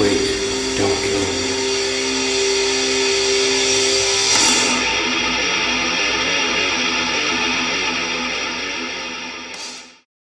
Wait, don't kill me.